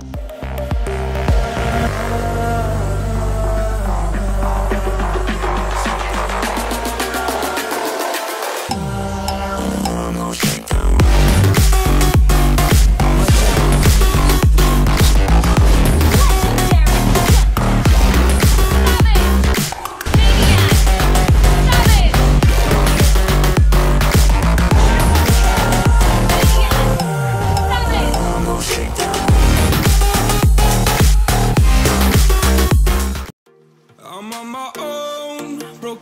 Bye.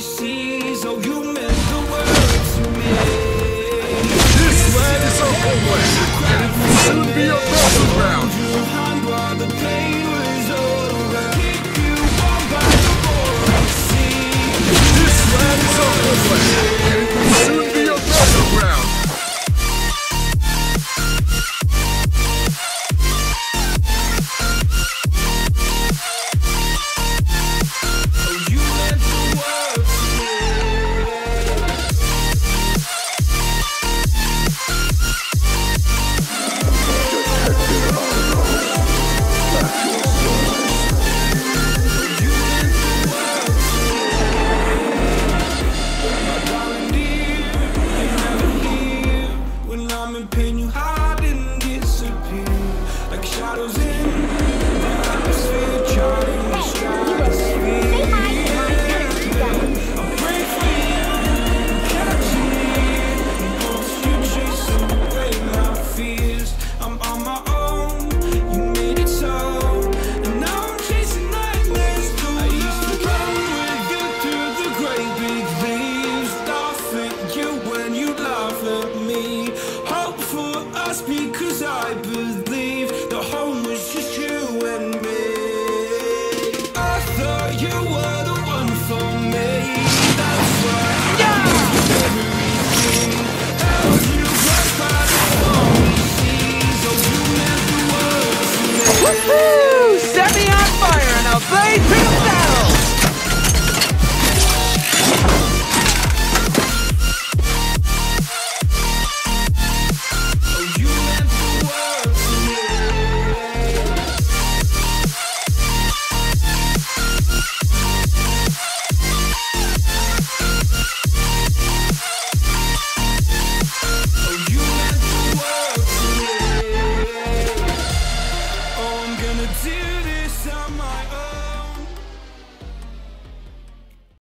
sees. Oh, you meant the words. This land is overwhelmed, and it will soon be a battleground.